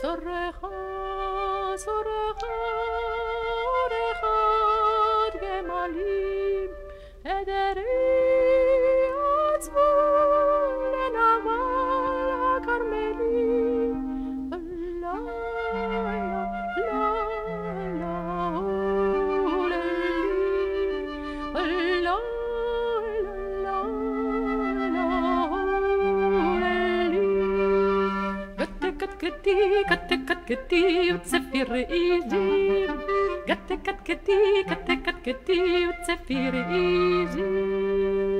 Sorecha, sorecha. katkati, katte katkati, utsefir iji. Katte katkati, katte katkati, utsefir iji.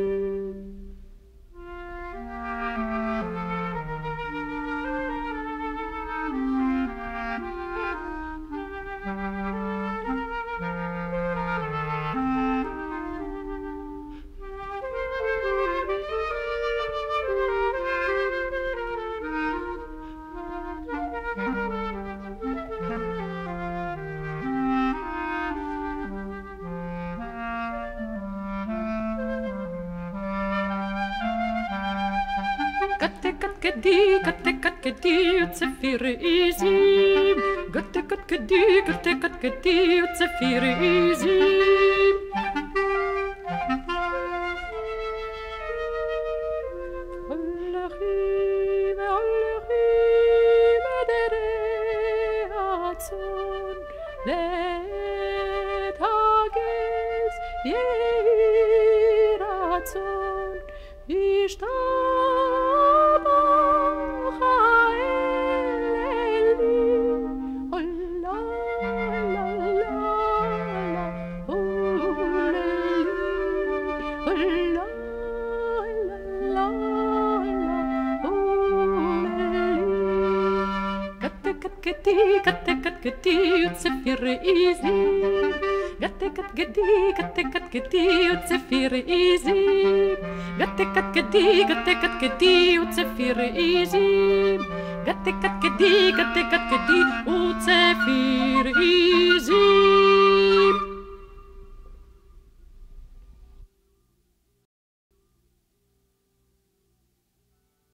رئيجي كدي كت كت كدي وتسفي رئيسي كت كت كدي كت كت كدي وتسفي رئيسي Let Tages je Ratson, ich كتي كت كت كتي وتسفي رئيسي قت كت قدي قت كت قدي وتسفي رئيسي قت كت قدي قت كت قدي وتسفي رئيسي قت كت قدي قت كت قدي وتسفي رئيسي